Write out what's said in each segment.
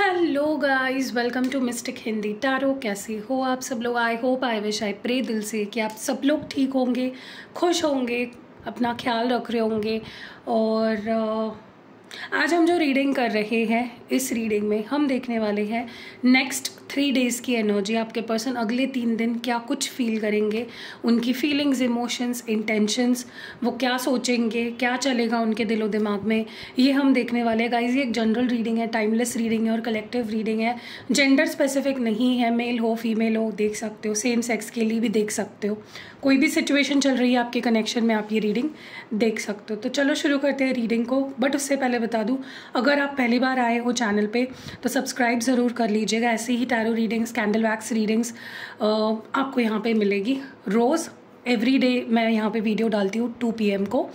Hello guys welcome to mystic Hindi tarot कैसे हो आप सब लोग? I hope I wish I pray दिल से कि आप सब लोग ठीक होंगे खुश होंगे अपना ख्याल रख रहे होंगे। और uh, आज हम जो रीडिंग कर रहे हैं इस रीडिंग में हम देखने वाले हैं नेक्स्ट थ्री डेज़ की एनर्जी, आपके पर्सन अगले तीन दिन क्या कुछ फील करेंगे, उनकी फीलिंग्स इमोशंस इंटेंशंस वो क्या सोचेंगे, क्या चलेगा उनके दिलो दिमाग में, ये हम देखने वाले हैं। गाइज़ ये एक जनरल रीडिंग है टाइमलेस रीडिंग है और कलेक्टिव रीडिंग है। जेंडर स्पेसिफिक नहीं है मेल हो फीमेल हो, देख सकते हो सेम सेक्स के लिए भी देख सकते हो। कोई भी सिचुएशन चल रही है आपके कनेक्शन में, आप ये रीडिंग देख सकते हो। तो चलो शुरू करते हैं रीडिंग को बट उससे पहले बता दूँ, अगर आप पहली बार आए हो चैनल पर तो सब्सक्राइब ज़रूर कर लीजिएगा, ऐसे ही tarot readings candle wax readings आपको यहाँ पे मिलेगी। रोज़ एवरी डे मैं यहाँ पे वीडियो डालती हूँ टू पी को।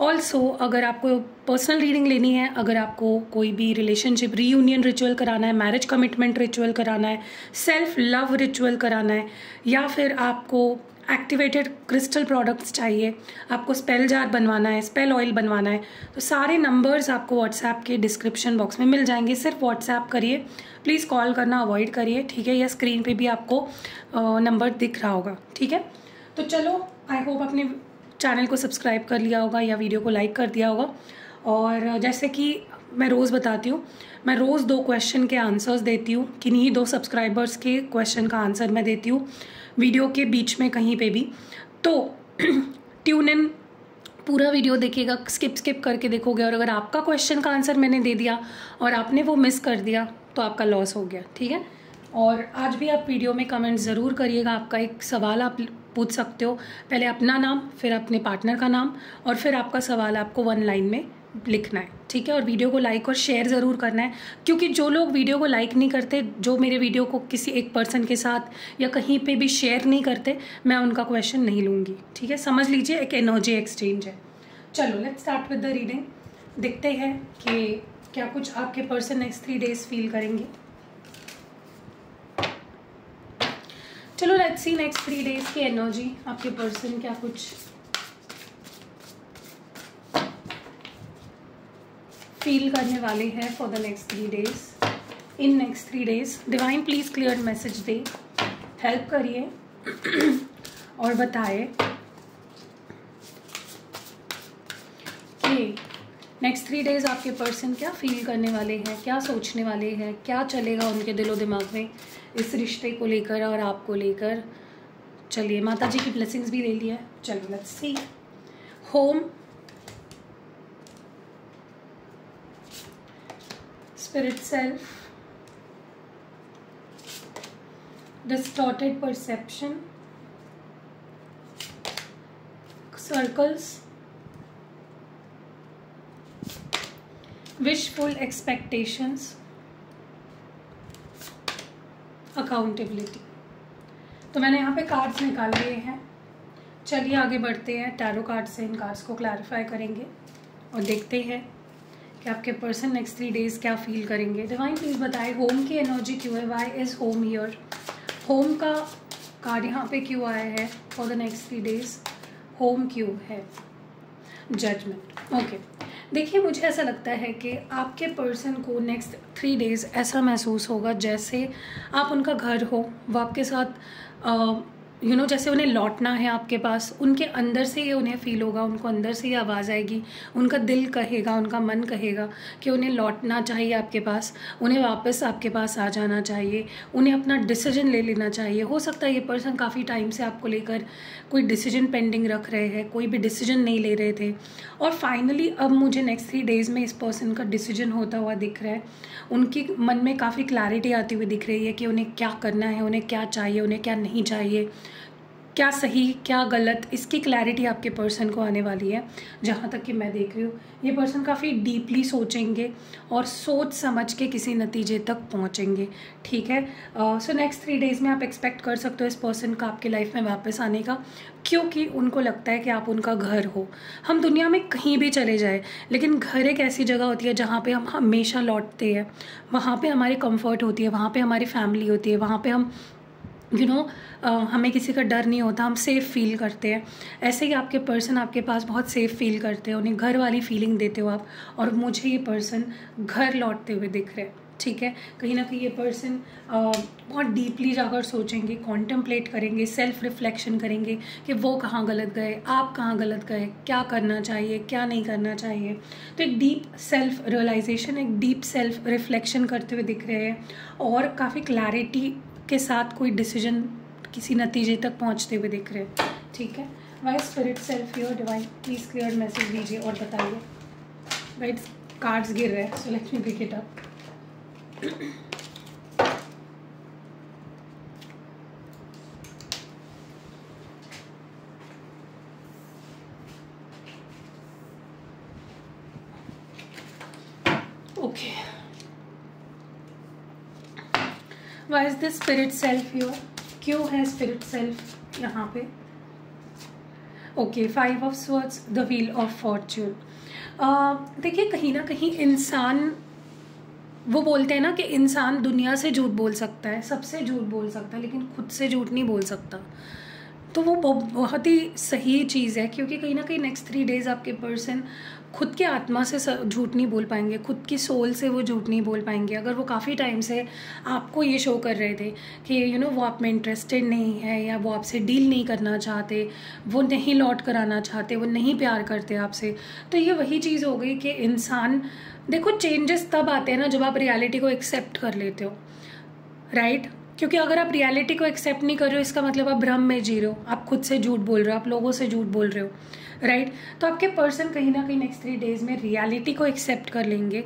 ऑल्सो अगर आपको पर्सनल रीडिंग लेनी है, अगर आपको कोई भी रिलेशनशिप रीयूनियन रिचुअल कराना है मैरिज कमिटमेंट रिचुअल कराना है सेल्फ लव रिचुअल कराना है, या फिर आपको एक्टिवेटेड क्रिस्टल प्रोडक्ट्स चाहिए। आपको स्पेल जार बनवाना है स्पेल ऑयल बनवाना है। तो सारे नंबर्स आपको व्हाट्सएप के डिस्क्रिप्शन बॉक्स में मिल जाएँगे। सिर्फ़ व्हाट्सएप करिए। प्लीज़ कॉल करना अवॉइड करिए, ठीक है? या स्क्रीन पे भी आपको नंबर दिख रहा होगा, ठीक है? तो चलो आई होप आपने चैनल को सब्सक्राइब कर लिया होगा या वीडियो को लाइक कर दिया होगा। और जैसे कि मैं रोज़ बताती हूँ, मैं रोज़ दो क्वेश्चन के आंसर्स देती हूँ। किन्हीं दो सब्सक्राइबर्स के क्वेश्चन का आंसर मैं देती हूँ। वीडियो के बीच में कहीं पे भी। तो ट्यून इन पूरा वीडियो देखिएगा स्किप स्किप करके देखोगे। और अगर आपका क्वेश्चन का आंसर मैंने दे दिया और आपने वो मिस कर दिया तो आपका लॉस हो गया, ठीक है? और आज भी आप वीडियो में कमेंट ज़रूर करिएगा। आपका एक सवाल आप पूछ सकते हो। पहले अपना नाम, फिर अपने पार्टनर का नाम और फिर आपका सवाल आपको वन लाइन में लिखना है, ठीक है? और वीडियो को लाइक और शेयर ज़रूर करना है, क्योंकि जो लोग वीडियो को लाइक नहीं करते, जो मेरे वीडियो को किसी एक पर्सन के साथ या कहीं पे भी शेयर नहीं करते, मैं उनका क्वेश्चन नहीं लूँगी, ठीक है? समझ लीजिए, एक एनर्जी एक्सचेंज है। चलो let's start with the reading देखते हैं कि क्या कुछ आपके person next three days feel करेंगे। चलो let's see next three days की एनर्जी आपके पर्सन क्या कुछ फील करने वाले हैं for the next three days in next three days divine please clear message they. Help करिए और बताए कि नेक्स्ट थ्री डेज़ आपके पर्सन क्या फील करने वाले हैं, क्या सोचने वाले हैं, क्या चलेगा उनके दिलो दिमाग में इस रिश्ते को लेकर और आपको लेकर. चलिए माता जी की ब्लेसिंग्स भी ले लिया चलो let's see home spirit self, distorted perception, circles, wishful expectations, accountability तो मैंने यहाँ पे कार्ड्स निकाल लिए हैं। चलिए आगे बढ़ते हैं। टैरो कार्ड से इन कार्ड्स को क्लैरिफाई करेंगे और देखते हैं। कि आपके पर्सन नेक्स्ट थ्री डेज़ क्या फील करेंगे? डिवाइन प्लीज़ बताए होम की एनर्जी क्यों है? Why is home year home का कार्ड यहाँ पे क्यों आया है for the next three days home क्यों है? जजमेंट ओके देखिए, मुझे ऐसा लगता है कि आपके पर्सन को नेक्स्ट थ्री डेज़ ऐसा महसूस होगा जैसे आप उनका घर हो, वो आपके साथ यू you नो know, जैसे उन्हें लौटना है आपके पास उनके अंदर से ये उन्हें फील होगा उनको अंदर से ये आवाज़ आएगी उनका दिल कहेगा उनका मन कहेगा कि उन्हें लौटना चाहिए आपके पास उन्हें वापस आपके पास आ जाना चाहिए उन्हें अपना डिसीज़न ले लेना चाहिए। हो सकता है ये पर्सन काफ़ी टाइम से आपको लेकर कोई डिसीज़न पेंडिंग रख रहे हैं कोई भी डिसीज़न नहीं ले रहे थे। और फाइनली अब मुझे नेक्स्ट थ्री डेज़ में इस पर्सन का डिसीज़न होता हुआ दिख रहा है। उनकी मन में काफ़ी क्लैरिटी आती हुई दिख रही है कि उन्हें क्या करना है उन्हें क्या चाहिए उन्हें क्या नहीं चाहिए। क्या सही, क्या गलत, इसकी क्लैरिटी आपके पर्सन को आने वाली है। जहाँ तक कि मैं देख रही हूँ, ये पर्सन काफ़ी डीपली सोचेंगे और सोच समझ के किसी नतीजे तक पहुँचेंगे। ठीक है? सो नेक्स्ट थ्री डेज़ में आप एक्सपेक्ट कर सकते हो इस पर्सन का आपके लाइफ में वापस आने का, क्योंकि उनको लगता है कि आप उनका घर हो। हम दुनिया में कहीं भी चले जाए, लेकिन घर एक ऐसी जगह होती है जहाँ पे हम हमेशा लौटते हैं। वहाँ पे हमारी कंफर्ट होती है, वहाँ पे हमारी फैमिली होती है, वहाँ पे हम यू you नो know, हमें किसी का डर नहीं होता हम सेफ़ फील करते हैं। ऐसे ही आपके पर्सन आपके पास बहुत सेफ़ फील करते हैं उन्हें घर वाली फीलिंग देते हो आप और मुझे ये पर्सन घर लौटते हुए दिख रहे हैं ठीक है? कहीं ना कहीं ये पर्सन बहुत डीपली जाकर सोचेंगे कॉन्टम्पलेट करेंगे सेल्फ रिफ्लेक्शन करेंगे कि वो कहाँ गलत गए आप कहाँ गलत गए क्या करना चाहिए क्या नहीं करना चाहिए। तो एक डीप सेल्फ रियलाइजेशन एक डीप सेल्फ रिफ्लेक्शन करते हुए दिख रहे हैं और काफ़ी क्लैरिटी के साथ कोई डिसीज़न किसी नतीजे तक पहुँचते हुए दिख रहे हैं। ठीक है? Why spirit self your divine please clear message दीजिए और बताइए। राइट कार्ड्स गिर रहे हैं? So let me pick it up okay. Why is the spirit self your क्यों है स्पिरिट सेल्फ यहाँ पे okay five of swords the wheel of fortune देखिए, कहीं ना कहीं इंसान, वो बोलते हैं ना कि इंसान दुनिया से झूठ बोल सकता है, सबसे झूठ बोल सकता है, लेकिन खुद से झूठ नहीं बोल सकता। तो वो बहुत ही सही चीज़ है क्योंकि कहीं ना कहीं नेक्स्ट थ्री डेज़ आपके पर्सन खुद के आत्मा से झूठ नहीं बोल पाएँगे खुद की सोल से वो झूठ नहीं बोल पाएँगे अगर वो काफ़ी टाइम से आपको ये शो कर रहे थे कि यू you नो know, वो आप में इंटरेस्टेड नहीं है या वो आपसे डील नहीं करना चाहते वो नहीं लौट कर आना चाहते वो नहीं प्यार करते आपसे तो ये वही चीज़ हो गई कि इंसान देखो चेंजेस तब आते हैं ना जब आप रियलिटी को एक्सेप्ट कर लेते हो राइट right? क्योंकि अगर आप रियलिटी को एक्सेप्ट नहीं कर रहे हो, इसका मतलब आप भ्रम में जी रहे हो। आप खुद से झूठ बोल रहे हो, आप लोगों से झूठ बोल रहे हो राइट तो आपके पर्सन कहीं ना कहीं नेक्स्ट थ्री डेज़ में रियलिटी को एक्सेप्ट कर लेंगे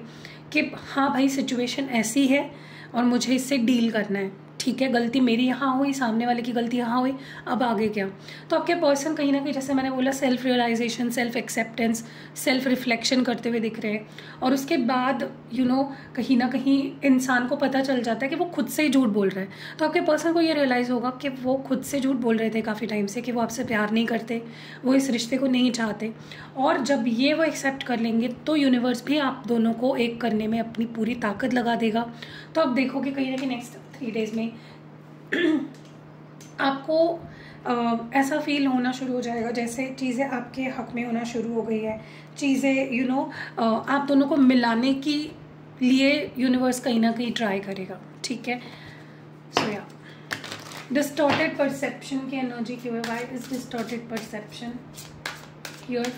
कि हाँ भाई सिचुएशन ऐसी है और मुझे इससे डील करना है। ठीक है गलती मेरी यहाँ हुई सामने वाले की गलती यहाँ हुई अब आगे क्या? तो आपके पर्सन कहीं ना कहीं जैसे मैंने बोला self realisation self acceptance self reflection करते हुए दिख रहे हैं। और उसके बाद यू you नो know, कहीं ना कहीं इंसान को पता चल जाता है कि वो खुद से ही झूठ बोल रहे हैं। तो आपके पर्सन को ये रियलाइज़ होगा कि वो खुद से झूठ बोल रहे थे काफ़ी टाइम से कि वो आपसे प्यार नहीं करते वो इस रिश्ते को नहीं चाहते। और जब ये वो एक्सेप्ट कर लेंगे तो यूनिवर्स भी आप दोनों को एक करने में अपनी पूरी ताकत लगा देगा। तो आप देखोगे कहीं ना कहीं नेक्स्ट थ्री डेज़ में आपको आ, ऐसा फील होना शुरू हो जाएगा जैसे चीज़ें आपके हक में होना शुरू हो गई है। चीज़ें यू नो आप दोनों को मिलाने की लिए यूनिवर्स कहीं ना कहीं ट्राई करेगा ठीक है? सो या डिस्टॉर्टेड परसेप्शन की एनर्जी है why is distorted perception your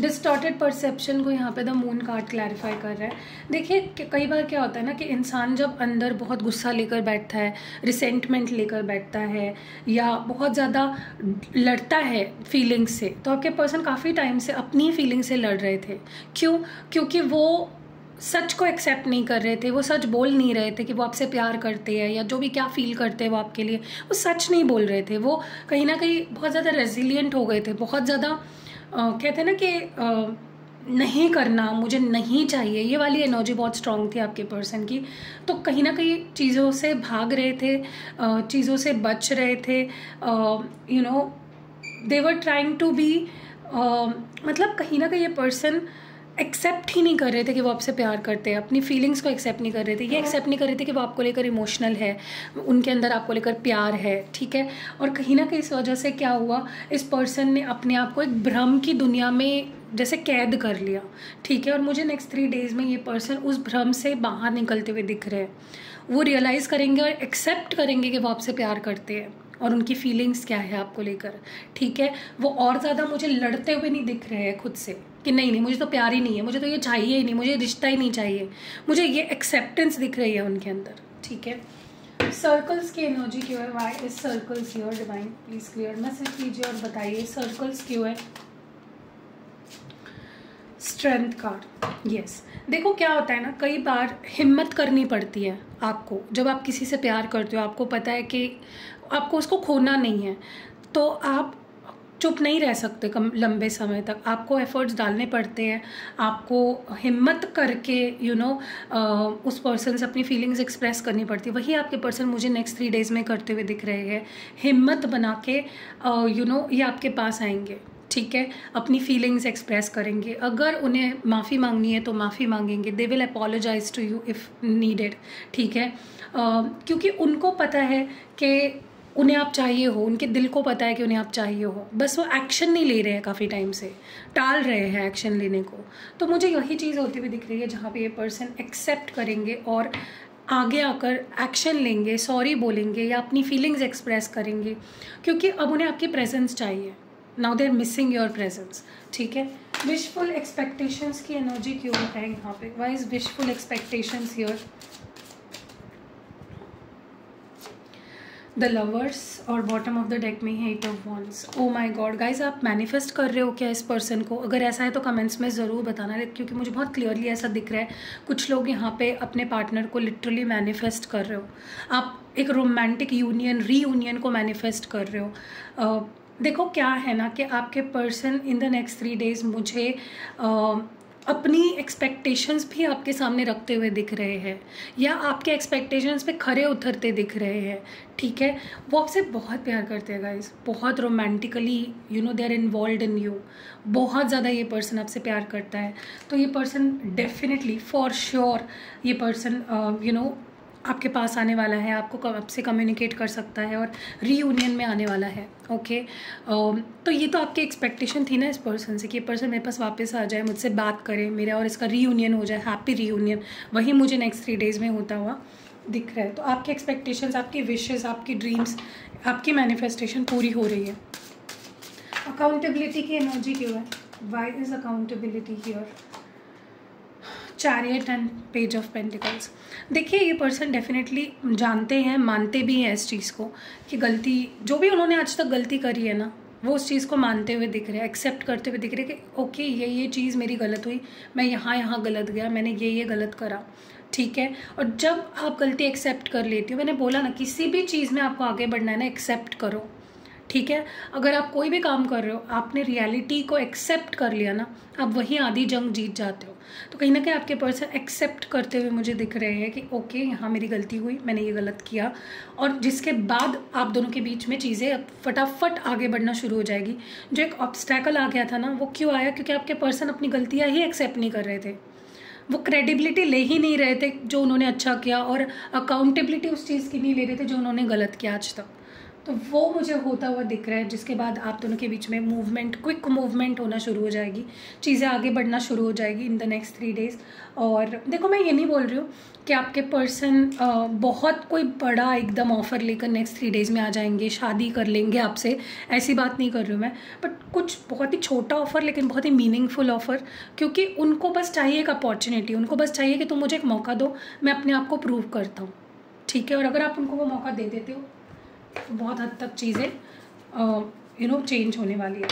distorted perception को यहाँ पे द मून कार्ड क्लैरिफाई कर रहा है। देखिए कई बार क्या होता है ना कि इंसान जब अंदर बहुत गुस्सा लेकर बैठता है रिसेंटमेंट लेकर बैठता है, या बहुत ज़्यादा लड़ता है फीलिंग्स से तो आपके पर्सन काफ़ी टाइम से अपनी फीलिंग से लड़ रहे थे। क्यों? क्योंकि वो सच को एक्सेप्ट नहीं कर रहे थे, वो सच बोल नहीं रहे थे कि वो आपसे प्यार करते हैं, या जो भी क्या फील करते हैं वो आपके लिए, वो सच नहीं बोल रहे थे। वो कहीं ना कहीं बहुत ज़्यादा रेजिलियंट हो गए थे, बहुत ज़्यादा कहते हैं ना कि नहीं करना मुझे नहीं चाहिए, ये वाली एनर्जी बहुत स्ट्रांग थी आपके पर्सन की। तो कहीं ना कहीं चीज़ों से भाग रहे थे चीज़ों से बच रहे थे you know they're trying to be मतलब कहीं ना कहीं ये पर्सन एक्सेप्ट ही नहीं कर रहे थे कि वो आपसे प्यार करते हैं अपनी फीलिंग्स को एक्सेप्ट नहीं कर रहे थे ये एक्सेप्ट नहीं कर रहे थे कि वो आपको लेकर इमोशनल है उनके अंदर आपको लेकर प्यार है ठीक है? और कहीं ना कहीं इस वजह से क्या हुआ इस पर्सन ने अपने आप को एक भ्रम की दुनिया में जैसे कैद कर लिया ठीक है? और मुझे नेक्स्ट थ्री डेज़ में ये पर्सन उस भ्रम से बाहर निकलते हुए दिख रहे हैं। वो रियलाइज़ करेंगे और एक्सेप्ट करेंगे कि वो आपसे प्यार करते हैं और उनकी फीलिंग्स क्या है आपको लेकर ठीक है? वो और ज़्यादा मुझे लड़ते हुए नहीं दिख रहे हैं खुद से। कि नहीं नहीं, मुझे तो प्यार ही नहीं है, मुझे तो ये चाहिए ही नहीं, मुझे रिश्ता ही नहीं चाहिए। मुझे ये एक्सेप्टेंस दिख रही है उनके अंदर, ठीक है? सर्कल्स की एनर्जी क्यों है? Why is circles your divine please clear message कीजिए और बताइए सर्कल्स क्यों है? स्ट्रेंथ कार्ड यस देखो क्या होता है ना, कई बार हिम्मत करनी पड़ती है आपको, जब आप किसी से प्यार करते हो, आपको पता है कि आपको उसको खोना नहीं है तो आप चुप नहीं रह सकते कम लंबे समय तक। आपको एफर्ट्स डालने पड़ते हैं। आपको हिम्मत करके यू you नो know, उस पर्सन से अपनी फीलिंग्स एक्सप्रेस करनी पड़ती है। वही आपके पर्सन मुझे नेक्स्ट थ्री डेज़ में करते हुए दिख रहे हैं। हिम्मत बना के यू नो ये आपके पास आएँगे। ठीक है? अपनी फीलिंग्स एक्सप्रेस करेंगे। अगर उन्हें माफ़ी मांगनी है तो माफ़ी मांगेंगे। They will apologise to you if needed ठीक है? uh, क्योंकि उनको पता है कि उन्हें आप चाहिए हो, उनके दिल को पता है कि उन्हें आप चाहिए हो। बस वो एक्शन नहीं ले रहे हैं काफ़ी टाइम से। टाल रहे हैं एक्शन लेने को। तो मुझे यही चीज़ होती हुई दिख रही है जहाँ पे ये पर्सन एक्सेप्ट करेंगे और आगे आकर एक्शन लेंगे सॉरी बोलेंगे या अपनी फीलिंग्स एक्सप्रेस करेंगे। क्योंकि अब उन्हें आपकी प्रेजेंस चाहिए। Now they are missing your presence ठीक है? विशफुल एक्सपेक्टेशंस की एनर्जी क्यों है यहाँ पे? Why is wishful expectations your the lovers और बॉटम ऑफ़ द डेक में है eight of wands oh my god guys आप मैनिफेस्ट कर रहे हो क्या इस पर्सन को? अगर ऐसा है तो कमेंट्स में ज़रूर बताना क्योंकि मुझे बहुत क्लियरली ऐसा दिख रहा है। कुछ लोग यहाँ पे अपने पार्टनर को लिटरली मैनिफेस्ट कर रहे हो। आप एक रोमांटिक यूनियन रीयूनियन को मैनिफेस्ट कर रहे हो। uh, देखो क्या है ना कि आपके person in the next three days मुझे uh, अपनी एक्सपेक्टेशंस भी आपके सामने रखते हुए दिख रहे हैं, या आपके एक्सपेक्टेशंस पे खरे उतरते दिख रहे हैं, ठीक है? वो आपसे बहुत प्यार करते हैं गाइस बहुत romantically you know they are involve in you बहुत ज़्यादा ये पर्सन आपसे प्यार करता है. तो ये पर्सन डेफिनेटली फॉर श्योर ये पर्सन यू नो आपके पास आने वाला है, आपको आपसे कम्युनिकेट कर सकता है और रीयूनियन में आने वाला है ओके तो ये तो आपकी एक्सपेक्टेशन थी ना इस पर्सन से कि ये पर्सन मेरे पास वापस आ जाए, मुझसे बात करे मेरा और इसका रीयूनियन हो जाए हैप्पी रीयूनियन वही मुझे नेक्स्ट थ्री डेज़ में होता हुआ दिख रहा है। तो आपकी एक्सपेक्टेशंस आपकी विशेज़ आपकी ड्रीम्स आपकी मैनिफेस्टेशन पूरी हो रही है। अकाउंटेबिलिटी की एनर्जी क्यों है? Why is accountability here chariot and page of pentacles देखिए, ये पर्सन डेफिनेटली जानते हैं, मानते भी हैं इस चीज़ को कि गलती, जो भी उन्होंने आज तक गलती करी है ना, वो उस चीज़ को मानते हुए दिख रहे हैं एक्सेप्ट करते हुए दिख रहे हैं कि ओके ये ये चीज़ मेरी गलत हुई, मैं यहाँ यहाँ गलत गया, मैंने ये ये गलत करा। ठीक है? और जब आप गलती एक्सेप्ट कर लेती हो, मैंने बोला ना, किसी भी चीज़ में आपको आगे बढ़ना है ना एक्सेप्ट करो। ठीक है? अगर आप कोई भी काम कर रहे हो, आपने रियलिटी को एक्सेप्ट कर लिया ना, आप वही आधी जंग जीत जाते हो। तो कहीं ना कहीं आपके पर्सन एक्सेप्ट करते हुए मुझे दिख रहे हैं कि, ओके, यहाँ मेरी गलती हुई, मैंने ये गलत किया। और जिसके बाद आप दोनों के बीच में चीज़ें फटाफट आगे बढ़ना शुरू हो जाएगी। जो एक ऑब्स्टैकल आ गया था ना, वो क्यों आया? क्योंकि आपके पर्सन अपनी गलतियाँ ही एक्सेप्ट नहीं कर रहे थे। वो क्रेडिबिलिटी ले ही नहीं रहे थे जो उन्होंने अच्छा किया और अकाउंटेबिलिटी उस चीज़ की नहीं ले रहे थे जो उन्होंने गलत किया आज तक। तो वो मुझे होता हुआ दिख रहा है, जिसके बाद आप दोनों के बीच में मूवमेंट क्विक मूवमेंट होना शुरू हो जाएगी। चीज़ें आगे बढ़ना शुरू हो जाएगी in the next three days और देखो, मैं ये नहीं बोल रही हूँ कि आपके पर्सन बहुत कोई बड़ा एकदम ऑफ़र लेकर नेक्स्ट थ्री डेज़ में आ जाएँगे, शादी कर लेंगे आपसे, ऐसी बात नहीं कर रही हूँ मैं। बट कुछ बहुत ही छोटा ऑफ़र लेकिन बहुत ही मीनिंगफुल ऑफ़र क्योंकि उनको बस चाहिए एक अपॉर्चुनिटी उनको बस चाहिए कि तुम मुझे एक मौका दो, मैं अपने आप को प्रूव करता हूँ। ठीक है? और अगर आप उनको वो मौका दे देते हो बहुत हद तक चीज़ें यू नो चेंज होने वाली है।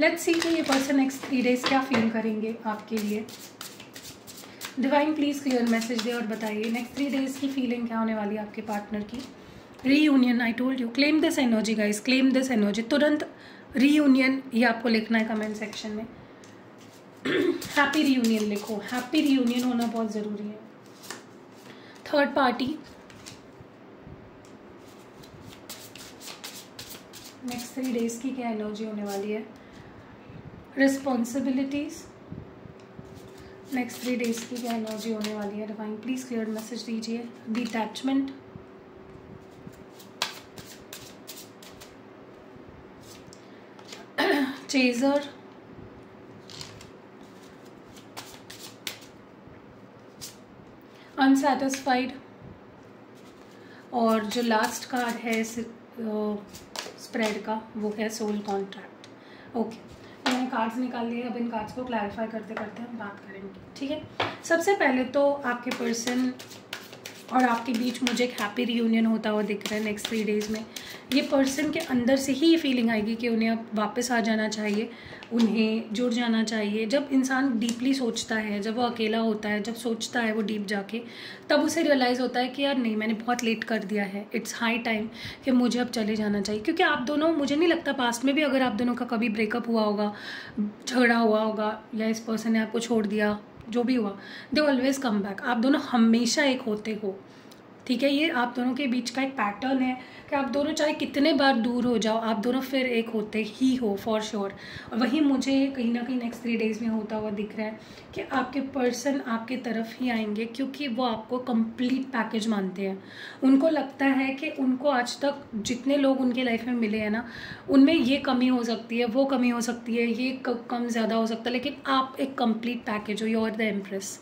लेट्स सी कि ये पर्सन नेक्स्ट थ्री डेज़ क्या फील करेंगे आपके लिए। डिवाइन प्लीज़ क्लियर मैसेज दे और बताइए नेक्स्ट थ्री डेज़ की फीलिंग क्या होने वाली है आपके पार्टनर की? Reunion I told you claim this energy guys claim this energy तुरंत रीयूनियन ये आपको लिखना है कमेंट सेक्शन में। हैप्पी रीयूनियन लिखो। हैप्पी रीयूनियन होना बहुत ज़रूरी है। Third party next three days की क्या एनर्जी होने वाली है? रिस्पॉन्सिबिलिटीज़ नेक्स्ट थ्री डेज़ की क्या एनर्जी होने वाली है? डिवाइन प्लीज़ क्लियर मैसेज दीजिए. डिटैचमेंट चेजर अनसेटिस्फाइड और जो लास्ट कार्ड है स्प्रेड का, वो है सोल कॉन्ट्रैक्ट ओके मैंने कार्ड्स निकाल लिए, अब इन कार्ड्स को क्लैरिफाई करते करते हम बात करेंगे. ठीक है? सबसे पहले तो आपके पर्सन और आपके बीच मुझे एक हैप्पी रियूनियन होता हुआ दिख रहा है नेक्स्ट थ्री डेज़ में। ये पर्सन के अंदर से ही ये फीलिंग आएगी कि उन्हें अब वापस आ जाना चाहिए, उन्हें जुड़ जाना चाहिए। जब इंसान डीपली सोचता है, जब वो अकेला होता है, जब सोचता है वो डीप जाके, तब उसे रियलाइज़ होता है कि यार नहीं, मैंने बहुत लेट कर दिया है। इट्स हाई टाइम कि मुझे अब चले जाना चाहिए। क्योंकि आप दोनों, मुझे नहीं लगता पास्ट में भी अगर आप दोनों का कभी ब्रेकअप हुआ होगा, झगड़ा हुआ होगा, या इस पर्सन ने आपको छोड़ दिया जो भी हुआ दे ऑलवेज़ कम बैक आप दोनों हमेशा एक होते हो। ठीक है, ये आप दोनों के बीच का एक पैटर्न है कि आप दोनों चाहे कितने बार दूर हो जाओ, आप दोनों फिर एक होते ही हो फॉर श्योर और वही मुझे कहीं ना कहीं नेक्स्ट थ्री डेज़ में होता हुआ दिख रहा है कि आपके पर्सन आपके तरफ़ ही आएँगे क्योंकि वो आपको कंप्लीट पैकेज मानते हैं। उनको लगता है कि उनको आज तक जितने लोग उनके लाइफ में मिले हैं ना, उनमें ये कमी हो सकती है, वो कमी हो सकती है, ये कम ज़्यादा हो सकता है, लेकिन आप एक कंप्लीट पैकेज हो यू आर द एम्प्रेस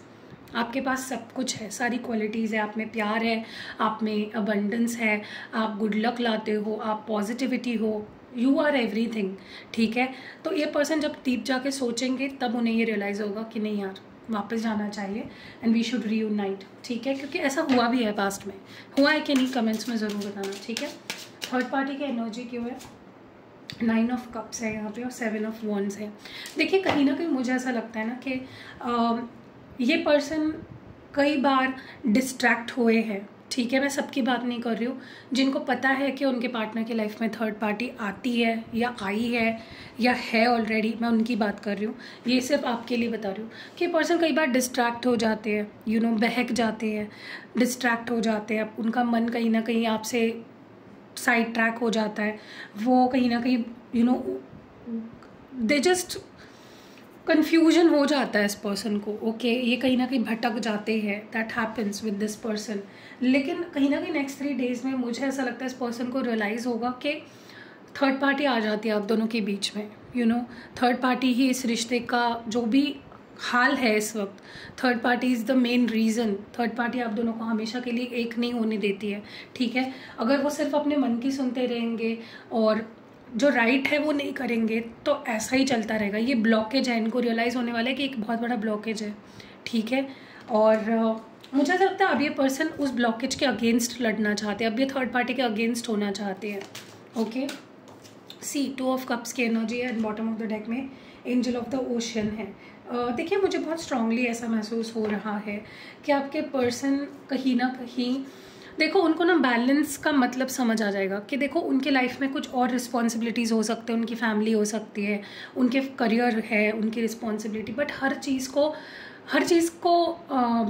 आपके पास सब कुछ है, सारी क्वालिटीज़ है, आप में प्यार है, आप में अबंडेंस है, आप गुड लक लाते हो, आप पॉजिटिविटी हो यू आर एवरी थिंग ठीक है? तो ये पर्सन जब डीप जाके सोचेंगे, तब उन्हें ये रियलाइज़ होगा कि नहीं यार, वापस जाना चाहिए एंड वी शुड रीयूनाइट ठीक है? क्योंकि ऐसा हुआ भी है पास्ट में। हुआ है कि नहीं कमेंट्स में ज़रूर बताना, ठीक है? थर्ड पार्टी की एनर्जी क्यों है नाइन ऑफ़ कप्स है यहाँ पे और सेवन ऑफ़ वंस है। देखिए, कहीं ना कहीं मुझे ऐसा लगता है ना कि ये पर्सन कई बार डिस्ट्रैक्ट हुए हैं। ठीक है, मैं सबकी बात नहीं कर रही हूँ। जिनको पता है कि उनके पार्टनर की लाइफ में थर्ड पार्टी आती है या आई है या है ऑलरेडी मैं उनकी बात कर रही हूँ। ये सिर्फ़ आपके लिए बता रही हूँ कि पर्सन कई बार डिस्ट्रैक्ट हो जाते हैं यू नो बहक जाते हैं डिस्ट्रैक्ट हो जाते हैं। उनका मन कहीं ना कहीं आपसे साइड ट्रैक हो जाता है। वो कहीं ना कहीं you know they just confusion हो जाता है इस पर्सन को। ओके okay, ये कहीं ना कहीं भटक जाते हैं। That happens with this person लेकिन कहीं ना कहीं नेक्स्ट थ्री डेज़ में मुझे ऐसा लगता है इस पर्सन को रियलाइज़ होगा कि थर्ड पार्टी आ जाती है आप दोनों के बीच में यू नो थर्ड पार्टी ही इस रिश्ते का जो भी हाल है इस वक्त third party is the main reason third party आप दोनों को हमेशा के लिए एक नहीं होने देती है। ठीक है? अगर वो सिर्फ़ अपने मन की सुनते रहेंगे और जो राइट है वो नहीं करेंगे तो ऐसा ही चलता रहेगा। ये ब्लॉकेज है, इनको रियलाइज़ होने वाला है कि एक बहुत बड़ा ब्लॉकेज है, ठीक है? और मुझे ऐसा लगता है अब ये पर्सन उस ब्लॉकेज के अगेंस्ट लड़ना चाहते हैं, अब ये थर्ड पार्टी के अगेंस्ट होना चाहते हैं okay see two of cups की एनर्जी है बॉटम ऑफ़ द डेक में एंजल ऑफ़ द ओशन है। देखिए, मुझे बहुत स्ट्रांगली ऐसा महसूस हो रहा है कि आपके पर्सन कहीं ना कहीं देखो, उनको ना बैलेंस का मतलब समझ आ जाएगा कि देखो, उनके लाइफ में कुछ और रिस्पॉन्सिबिलिटीज़ हो सकते हैं, उनकी फैमिली हो सकती है, उनके करियर है, उनकी रिस्पॉन्सिबिलिटी बट हर चीज़ को हर चीज़ को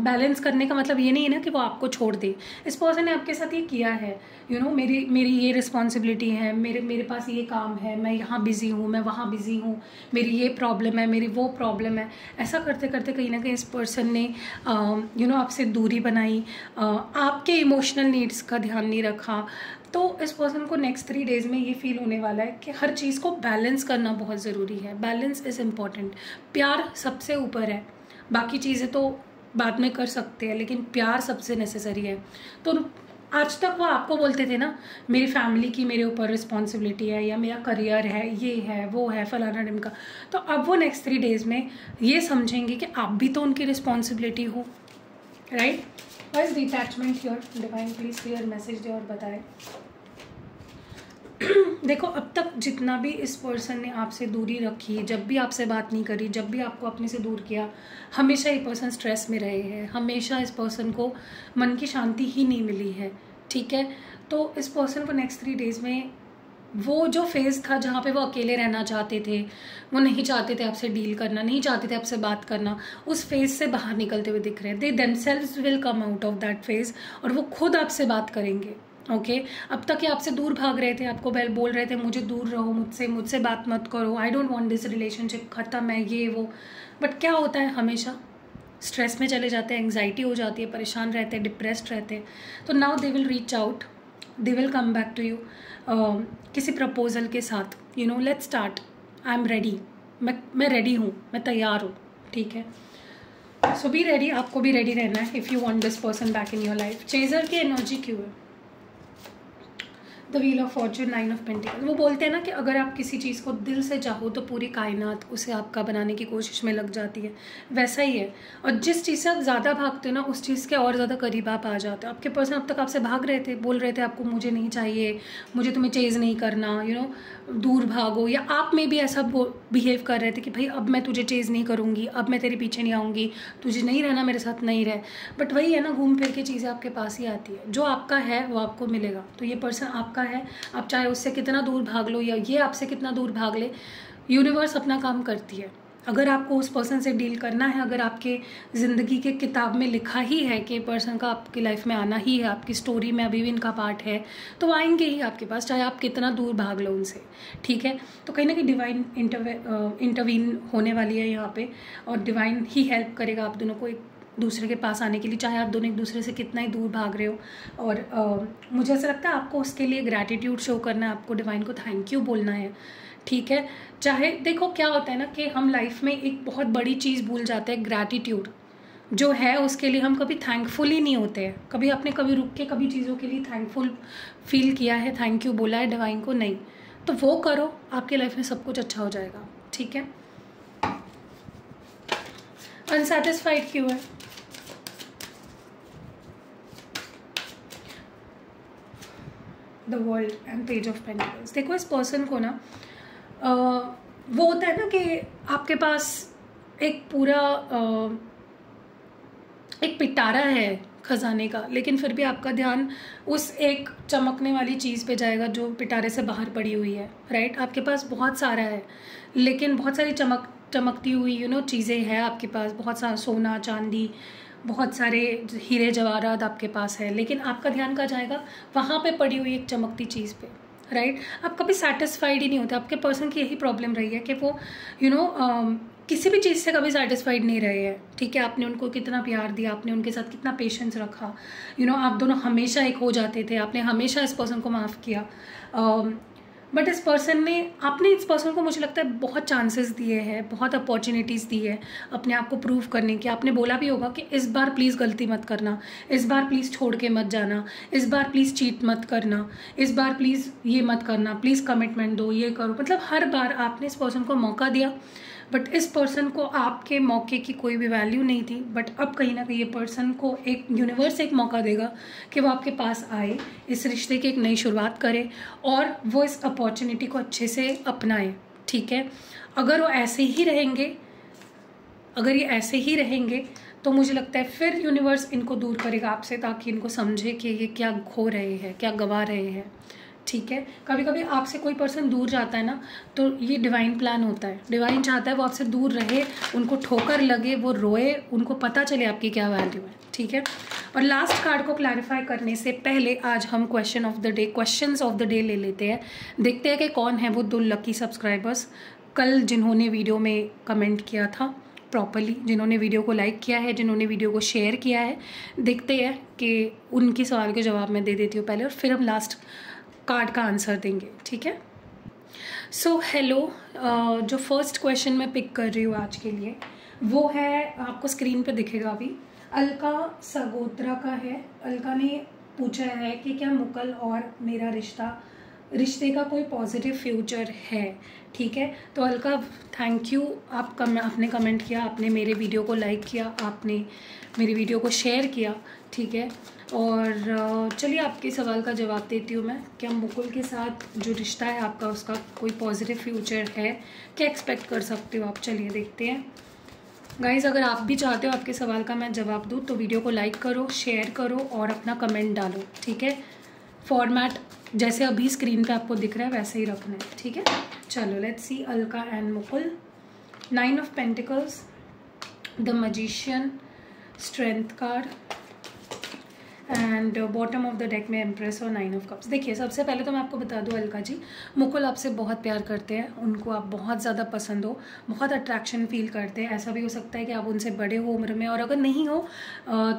बैलेंस करने का मतलब ये नहीं है ना कि वो आपको छोड़ दे। इस पर्सन ने आपके साथ ये किया है यू you नो know, मेरी मेरी ये रिस्पॉन्सिबिलिटी है मेरे मेरे पास ये काम है मैं यहाँ बिज़ी हूँ मैं वहाँ बिज़ी हूँ मेरी ये प्रॉब्लम है मेरी वो प्रॉब्लम है। ऐसा करते करते कहीं ना कहीं इस पर्सन ने यू नो आपसे दूरी बनाई आपके इमोशनल नीड्स का ध्यान नहीं रखा। तो इस पर्सन को नेक्स्ट थ्री डेज़ में ये फील होने वाला है कि हर चीज़ को बैलेंस करना बहुत ज़रूरी है। बैलेंस इज़ इंपॉर्टेंट प्यार सबसे ऊपर है। बाकी चीज़ें तो बाद में कर सकते हैं, लेकिन प्यार सबसे नेसेसरी है। तो आज तक वो आपको बोलते थे ना, मेरी फैमिली की मेरे ऊपर रिस्पॉन्सिबिलिटी है, या मेरा करियर है, ये है, वो है, फलाना डिम का तो अब वो नेक्स्ट थ्री डेज़ में ये समझेंगे कि आप भी तो उनकी रिस्पॉन्सिबिलिटी हो राइट बस detachment your divine please clear message दे और बताए। देखो, अब तक जितना भी इस पर्सन ने आपसे दूरी रखी जब भी आपसे बात नहीं करी, जब भी आपको अपने से दूर किया, हमेशा ये पर्सन स्ट्रेस में रहे हैं। हमेशा इस पर्सन को मन की शांति ही नहीं मिली है, ठीक है? तो इस पर्सन को नेक्स्ट थ्री डेज़ में वो जो फ़ेज़ था जहाँ पे वो अकेले रहना चाहते थे, वो नहीं चाहते थे आपसे डील करना, नहीं चाहते थे आपसे बात करना, उस फ़ेज़ से बाहर निकलते हुए दिख रहे हैं। They themselves will come out of that phase और वो खुद आपसे बात करेंगे। Okay okay? अब तक ये आपसे दूर भाग रहे थे, आपको बेल, बोल रहे थे, मुझे दूर रहो, मुझसे मुझसे बात मत करो। I don't want this relationship ख़त्म है ये, वो. बट क्या होता है हमेशा? स्ट्रेस में चले जाते हैं एंगजाइटी हो जाती है, परेशान रहते हैं डिप्रेस्ड रहते हैं। तो now they will reach out they will come back to you किसी प्रपोजल के साथ। You know let start I am ready मैं मैं रेडी हूँ, मैं तैयार हूँ, ठीक है? सो बी रेडी आपको भी रेडी रहना है if you want this person back in your life chaser की एनर्जी क्यों है? The wheel of fortune nine of pentacle वो बोलते हैं ना कि अगर आप किसी चीज़ को दिल से चाहो तो पूरी कायनात उसे आपका बनाने की कोशिश में लग जाती है। वैसा ही है। और जिस चीज़ से आप ज़्यादा भागते हो ना उस चीज़ के और ज़्यादा करीब आप आ जाते हो। आपके पर्सन अब तक आपसे भाग रहे थे बोल रहे थे आपको मुझे नहीं चाहिए मुझे तुम्हें चेज़ नहीं करना यू you नो know, दूर भागो। या आप में भी ऐसा बिहेव कर रहे थे कि भाई अब मैं तुझे चेज़ नहीं करूँगी अब मैं तेरे पीछे नहीं आऊँगी तुझे नहीं रहना मेरे साथ नहीं रहे। बट वही है ना घूम फिर के चीज़ें आपके पास ही आती है। जो आपका है वो आपको मिलेगा। तो ये पर्सन आपका है। आप चाहे उससे कितना दूर भाग लो या ये आपसे कितना दूर भाग ले यूनिवर्स अपना काम करती है। अगर आपको उस पर्सन से डील करना है, अगर आपके ज़िंदगी के किताब में लिखा ही है कि पर्सन का आपकी लाइफ में आना ही है, आपकी स्टोरी में अभी भी इनका पार्ट है तो आएँगे ही आपके पास, चाहे आप कितना दूर भाग लो उनसे, ठीक है? तो कहीं ना कहीं डिवाइन इंटरवे इंटरवीन होने वाली है यहाँ पे, और डिवाइन ही हेल्प करेगा आप दोनों को, एक दूसरे के पास आने के लिए चाहे आप दोनों एक दूसरे से कितना ही दूर भाग रहे हो। और आ, मुझे ऐसा लगता है आपको उसके लिए ग्रैटिट्यूड शो करना है आपको डिवाइन को थैंक यू बोलना है। ठीक है? चाहे देखो क्या होता है ना कि हम लाइफ में एक बहुत बड़ी चीज़ भूल जाते हैं ग्रैटिट्यूड जो है उसके लिए हम कभी थैंकफुल ही नहीं होते हैं। कभी आपने कभी रुक के कभी चीज़ों के लिए थैंकफुल फील किया है थैंक यू बोला है डिवाइन को नहीं। तो वो करो आपके लाइफ में सब कुछ अच्छा हो जाएगा। ठीक है? अनसेटिस्फाइड क्यों है? The world and page of pentacles देखो इस पर्सन को ना वो होता है ना कि आपके पास एक पूरा एक पिटारा है खजाने का, लेकिन फिर भी आपका ध्यान उस एक चमकने वाली चीज़ पे जाएगा जो पिटारे से बाहर पड़ी हुई है राइट आपके पास बहुत सारा है, लेकिन बहुत सारी चमक, चमकती हुई यू नो चीज़ें हैं आपके पास, बहुत सारा सोना, चांदी बहुत सारे हीरे जवाहरात आपके पास है लेकिन आपका ध्यान कहाँ जाएगा? वहाँ पे पड़ी हुई एक चमकती चीज़ पे राइट आप कभी सेटिस्फाइड ही नहीं होते आपके पर्सन की यही प्रॉब्लम रही है कि वो you you know know, um, किसी भी चीज़ से कभी सेटिस्फाइड नहीं रहे हैं ठीक है? आपने उनको कितना प्यार दिया आपने उनके साथ कितना पेशेंस रखा यू you नो know, आप दोनों हमेशा एक हो जाते थे आपने हमेशा इस पर्सन को माफ़ किया um, बट इस पर्सन ने, आपने इस पर्सन को, मुझे लगता है, बहुत चांसेस दिए हैं, बहुत अपॉर्चुनिटीज़ दी है अपने आप को प्रूव करने की। आपने बोला भी होगा कि इस बार प्लीज़ गलती मत करना, इस बार प्लीज़ छोड़ के मत जाना, इस बार प्लीज़ चीट मत करना, इस बार प्लीज़ ये मत करना प्लीज़ कमिटमेंट दो, ये करो। मतलब हर बार आपने इस पर्सन को मौका दिया। बट इस पर्सन को आपके मौके की कोई भी वैल्यू नहीं थी। बट अब कहीं ना कहीं ये पर्सन को एक यूनिवर्स एक मौका देगा कि वो आपके पास आए, इस रिश्ते की एक नई शुरुआत करे और वो इस अपॉर्चुनिटी को अच्छे से अपनाए। ठीक है? अगर वो ऐसे ही रहेंगे, अगर ये ऐसे ही रहेंगे तो मुझे लगता है फिर यूनिवर्स इनको दूर करेगा आपसे ताकि इनको समझे कि ये क्या खो रहे हैं, क्या गवा रहे हैं। ठीक है? कभी कभी आपसे कोई पर्सन दूर जाता है ना तो ये डिवाइन प्लान होता है। डिवाइन चाहता है वो आपसे दूर रहे, उनको ठोकर लगे, वो रोए, उनको पता चले आपकी क्या वैल्यू है। ठीक है? और लास्ट कार्ड को क्लैरिफाई करने से पहले आज हम question of the day question of the day ले लेते हैं। देखते हैं कि कौन है वो दो लकी सब्सक्राइबर्स कल जिन्होंने वीडियो में कमेंट किया था प्रॉपरली जिन्होंने वीडियो को लाइक किया है, जिन्होंने वीडियो को शेयर किया है, देखते हैं कि उनके सवाल के जवाब मैं दे देती हूँ पहले और फिर हम लास्ट कार्ड का आंसर देंगे ठीक है? सो so, हेलो uh, जो फ़र्स्ट क्वेश्चन मैं पिक कर रही हूँ आज के लिए वो है आपको स्क्रीन पे दिखेगा अभी अलका सगोत्रा का है। अलका ने पूछा है कि क्या मुकल और मेरा रिश्ता रिश्ते का कोई पॉजिटिव फ्यूचर है? ठीक है? तो अलका थैंक यू आप कम आपने कमेंट किया, आपने मेरे वीडियो को लाइक किया, आपने मेरी वीडियो को शेयर किया, ठीक है? और चलिए आपके सवाल का जवाब देती हूँ मैं। क्या मुकुल के साथ जो रिश्ता है आपका, उसका कोई पॉजिटिव फ्यूचर है? क्या एक्सपेक्ट कर सकते हो आप? चलिए देखते हैं। गाइज़ अगर आप भी चाहते हो आपके सवाल का मैं जवाब दूँ तो वीडियो को लाइक करो शेयर करो और अपना कमेंट डालो, ठीक है? फॉर्मेट जैसे अभी स्क्रीन पे आपको दिख रहा है, वैसे ही रखना है, ठीक है? चलो let's see Alka and Mukul. Nine of pentacles the magician strength card and bottom of the deck में एम्प्रेस और नाइन ऑफ़ कप्स देखिए, सबसे पहले तो मैं आपको बता दूँ अलका जी, मुकुल आपसे बहुत प्यार करते हैं, उनको आप बहुत ज़्यादा पसंद हो, बहुत अट्रैक्शन फील करते हैं। ऐसा भी हो सकता है कि आप उनसे बड़े हो उम्र में, और अगर नहीं हो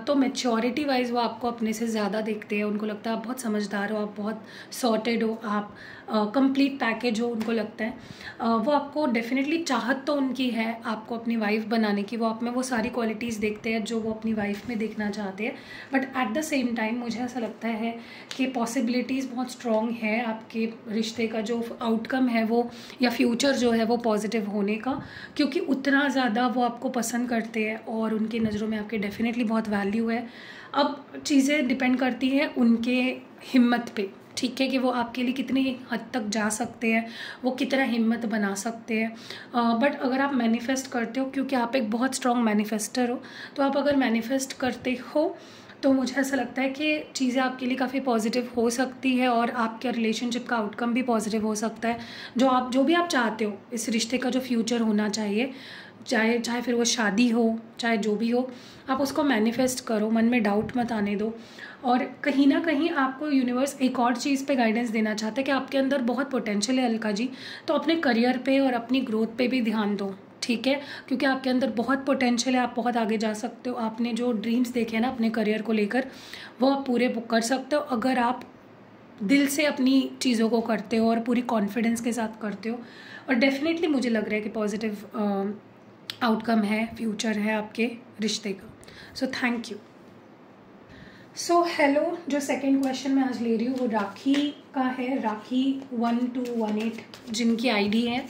तो मेच्योरिटी वाइज वो आपको अपने से ज़्यादा देखते हैं। उनको लगता है आप बहुत समझदार हो, आप बहुत सॉर्टेड हो, आप कंप्लीट पैकेज हो उनको लगता है। uh, वो आपको डेफिनेटली चाहत तो उनकी है आपको अपनी वाइफ बनाने की। वो आप में वो सारी क्वालिटीज़ देखते हैं जो वो अपनी वाइफ में देखना चाहते हैं। But at the same time मुझे ऐसा लगता है कि पॉसिबिलिटीज़ बहुत स्ट्रॉन्ग है आपके रिश्ते का। जो आउटकम है वो या फ्यूचर जो है वो पॉजिटिव होने का। क्योंकि उतना ज़्यादा वो आपको पसंद करते हैं और उनकी नज़रों में आपके डेफिनेटली बहुत वैल्यू है। अब चीज़ें डिपेंड करती हैं उनके हिम्मत पे। ठीक है कि वो आपके लिए कितनी हद तक जा सकते हैं, वो कितना हिम्मत बना सकते हैं। बट अगर आप मैनिफेस्ट करते हो, क्योंकि आप एक बहुत स्ट्रॉन्ग मैनिफेस्टर हो तो आप अगर मैनिफेस्ट करते हो तो मुझे ऐसा लगता है कि चीज़ें आपके लिए काफ़ी पॉजिटिव हो सकती है और आपके रिलेशनशिप का आउटकम भी पॉजिटिव हो सकता है। जो आप, जो भी आप चाहते हो, इस रिश्ते का जो फ्यूचर होना चाहिए, चाहे चाहे फिर वो शादी हो, चाहे जो भी हो, आप उसको मैनिफेस्ट करो, मन में डाउट मत आने दो। और कहीं ना कहीं आपको यूनिवर्स एक और चीज़ पे गाइडेंस देना चाहता है कि आपके अंदर बहुत पोटेंशियल है अलका जी तो अपने करियर पे और अपनी ग्रोथ पे भी ध्यान दो, ठीक है? क्योंकि आपके अंदर बहुत पोटेंशियल है, आप बहुत आगे जा सकते हो। आपने जो ड्रीम्स देखे हैं ना अपने करियर को लेकर, वो आप पूरे कर सकते हो। अगर आप दिल से अपनी चीज़ों को करते हो और पूरी कॉन्फिडेंस के साथ करते हो, और डेफिनेटली मुझे लग रहा है कि पॉजिटिव आउटकम है फ्यूचर है आपके रिश्ते का। So thank you so hello जो सेकंड क्वेश्चन मैं आज ले रही हूँ, वो राखी का है, Rakhi one two one eight जिनकी आईडी है।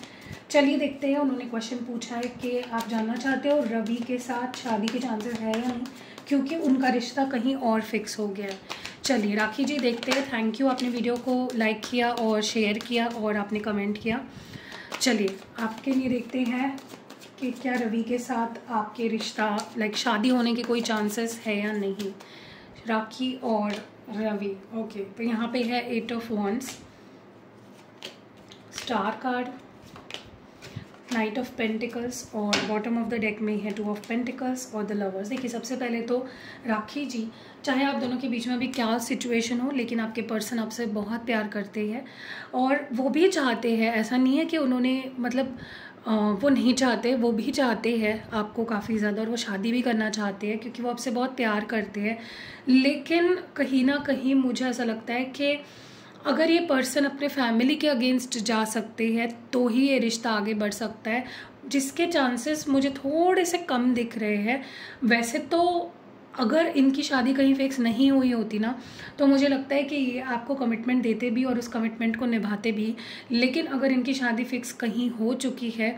चलिए देखते हैं, उन्होंने क्वेश्चन पूछा है कि आप जानना चाहते हो रवि के साथ शादी के चांसेस है या नहीं? क्योंकि उनका रिश्ता कहीं और फिक्स हो गया है। चलिए, राखी जी देखते हैं। थैंक यू आपने वीडियो को लाइक किया और शेयर किया और आपने कमेंट किया। चलिए, आपके लिए देखते हैं कि क्या रवि के साथ आपके रिश्ता लाइक शादी होने के कोई चांसेस है या नहीं। राखी और रवि। ओके तो यहाँ पे है eight of wands star card knight of pentacles और बॉटम ऑफ़ द डेक में है टू ऑफ़ पेंटिकल्स और द लवर्स देखिए, सबसे पहले तो राखी जी, चाहे आप दोनों के बीच में भी क्या सिचुएशन हो, लेकिन आपके पर्सन आपसे बहुत प्यार करते हैं और वो भी चाहते हैं। ऐसा नहीं है कि उन्होंने मतलब वो नहीं चाहते, वो भी चाहते हैं आपको काफ़ी ज़्यादा और वो शादी भी करना चाहते हैं क्योंकि वो आपसे बहुत प्यार करते हैं। लेकिन कहीं ना कहीं मुझे ऐसा लगता है कि अगर ये पर्सन अपने फैमिली के अगेंस्ट जा सकते हैं तो ही ये रिश्ता आगे बढ़ सकता है, जिसके चांसेस मुझे थोड़े से कम दिख रहे हैं। वैसे तो अगर इनकी शादी कहीं फिक्स नहीं हुई होती ना तो मुझे लगता है कि ये आपको कमिटमेंट देते भी और उस कमिटमेंट को निभाते भी। लेकिन अगर इनकी शादी फिक्स कहीं हो चुकी है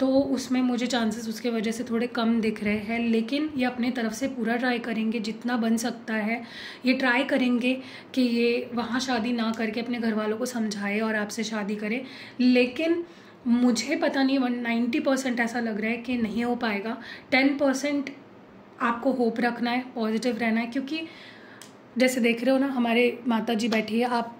तो उसमें मुझे चांसेस उसके वजह से थोड़े कम दिख रहे हैं। लेकिन ये अपने तरफ़ से पूरा ट्राई करेंगे, जितना बन सकता है, ये ट्राई करेंगे कि ये वहाँ शादी ना करके अपने घर वालों को समझाए और आपसे शादी करे। लेकिन मुझे पता नहीं वन नाइन्टी परसेंट ऐसा लग रहा है कि नहीं हो पाएगा। टेन परसेंट आपको होप रखना है पॉजिटिव रहना है, क्योंकि जैसे देख रहे हो ना, हमारे माता जी बैठी है, आप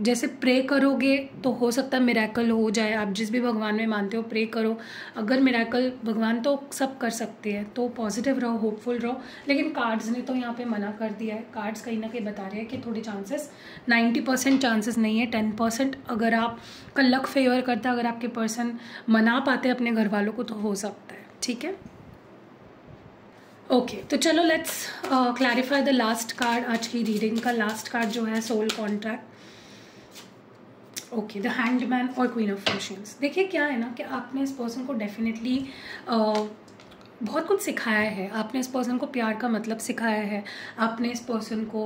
जैसे प्रे करोगे तो हो सकता है मेरेकल हो जाए। आप जिस भी भगवान में मानते हो प्रे करो। अगर मेरेकल भगवान तो सब कर सकते हैं तो पॉजिटिव रहो होपफुल रहो। लेकिन कार्ड्स ने तो यहाँ पे मना कर दिया है। कार्ड्स कहीं ना कहीं बता रहे हैं कि थोड़े चांसेस नाइन्टी परसेंट चांसेस नहीं है टेन परसेंट अगर आप का लक फेवर करता, अगर आपके पर्सन मना पाते अपने घर वालों को तो हो सकता है। ठीक है? ओके तो चलो let's clarify the last card आज की रीडिंग का लास्ट कार्ड जो है soul contract okay the hanged man और क्वीन ऑफ़ फॉर्चून्स देखिए क्या है ना कि आपने इस पर्सन को डेफिनेटली बहुत कुछ सिखाया है। आपने इस पर्सन को प्यार का मतलब सिखाया है। आपने इस पर्सन को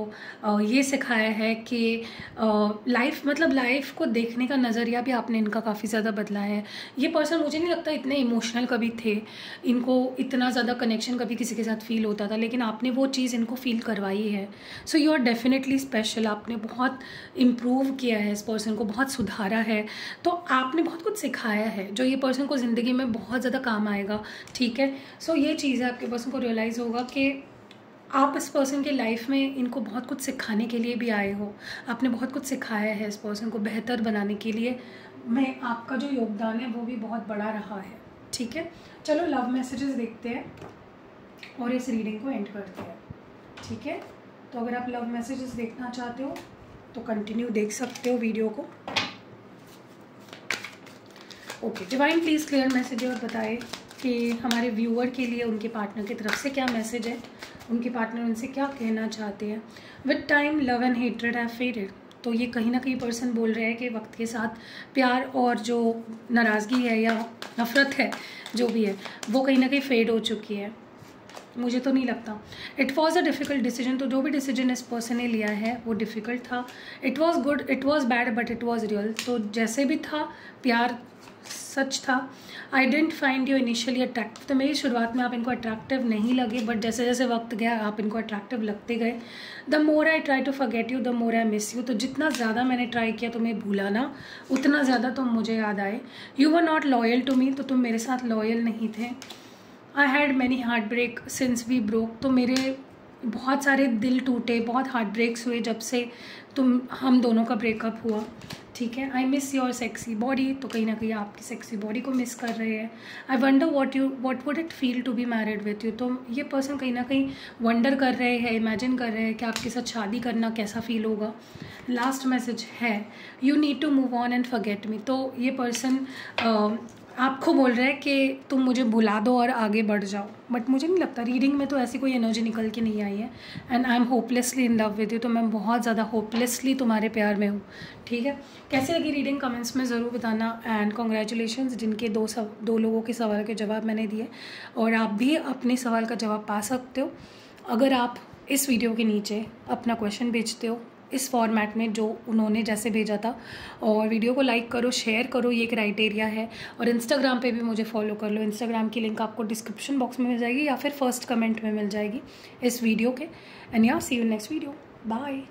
ये सिखाया है कि लाइफ मतलब लाइफ को देखने का नज़रिया भी आपने इनका काफ़ी ज़्यादा बदला है। ये पर्सन मुझे नहीं लगता इतने इमोशनल कभी थे। इनको इतना ज़्यादा कनेक्शन कभी किसी के साथ फील होता था, लेकिन आपने वो चीज़ इनको फील करवाई है। So you are definitely special आपने बहुत इम्प्रूव किया है इस पर्सन को, बहुत सुधारा है। तो आपने बहुत कुछ सिखाया है, जो ये पर्सन को ज़िंदगी में बहुत ज़्यादा काम आएगा। ठीक है? सो ये चीज़ है, आपके पर्सन को रियलाइज़ होगा कि आप इस पर्सन के लाइफ में इनको बहुत कुछ सिखाने के लिए भी आए हो। आपने बहुत कुछ सिखाया है इस पर्सन को बेहतर बनाने के लिए। मैं, आपका जो योगदान है, वो भी बहुत बड़ा रहा है। ठीक है? चलो लव मैसेजेस देखते हैं और इस रीडिंग को एंड करते हैं। ठीक है? तो अगर आप लव मैसेजेस देखना चाहते हो तो कंटिन्यू देख सकते हो वीडियो को। Okay divine please clear message और बताए। कि हमारे व्यूअर के लिए उनके पार्टनर की तरफ़ से क्या मैसेज है? उनके पार्टनर उनसे क्या कहना चाहते हैं? With time love and hatred have faded तो ये कहीं ना कहीं पर्सन बोल रहे हैं कि वक्त के साथ प्यार और जो नाराज़गी है या नफ़रत है, जो भी है, वो कहीं ना कहीं फेड हो चुकी है। मुझे तो नहीं लगता। It was a difficult decision तो जो भी डिसीज़न इस पर्सन ने लिया है, वो डिफ़िकल्ट था। It was good it was bad but it was real तो जैसे भी था, प्यार सच था। I didn't find you initially attractive तो मेरी शुरुआत में आप इनको अट्रैक्टिव नहीं लगे बट जैसे जैसे वक्त गया, आप इनको अट्रैक्टिव लगते गए। The more I try to forget you the more I miss you तो जितना ज़्यादा मैंने ट्राई किया, तुम्हें भूलाना उतना ज़्यादा तुम मुझे याद आए। You were not loyal to me तो तुम मेरे साथ लॉयल नहीं थे। I had many heart break since we broke तो मेरे बहुत सारे दिल टूटे, बहुत हार्ट ब्रेक्स हुए जब से तुम, हम दोनों का ब्रेकअप हुआ। ठीक है? I miss your sexy body तो कहीं ना कहीं आपकी सेक्सी बॉडी को मिस कर रहे हैं। I wonder what you what would it feel to be married with you तो ये पर्सन कहीं ना कहीं वंडर कर रहे हैं इमेजिन कर रहे हैं कि आपके साथ शादी करना कैसा फील होगा। लास्ट मैसेज है you need to move on and forget me तो ये पर्सन आपको बोल रहा है कि तुम मुझे बुला दो और आगे बढ़ जाओ। बट मुझे नहीं लगता रीडिंग में तो ऐसी कोई एनर्जी निकल के नहीं आई है। And I am hopelessly in love with you तो मैं बहुत ज़्यादा होपलेसली तुम्हारे प्यार में हूँ। ठीक है? कैसी लगी रीडिंग कमेंट्स में ज़रूर बताना। एंड कॉन्ग्रेचुलेशन जिनके दो सव, दो लोगों के सवाल के जवाब मैंने दिए। और आप भी अपने सवाल का जवाब पा सकते हो। अगर आप इस वीडियो के नीचे अपना क्वेश्चन भेजते हो इस फॉर्मेट में जो उन्होंने जैसे भेजा था। और वीडियो को लाइक करो शेयर करो, ये क्राइटेरिया है। और इंस्टाग्राम पे भी मुझे फॉलो कर लो। इंस्टाग्राम की लिंक आपको डिस्क्रिप्शन बॉक्स में मिल जाएगी या फिर फ़र्स्ट कमेंट में मिल जाएगी इस वीडियो के। And yeah see you next video bye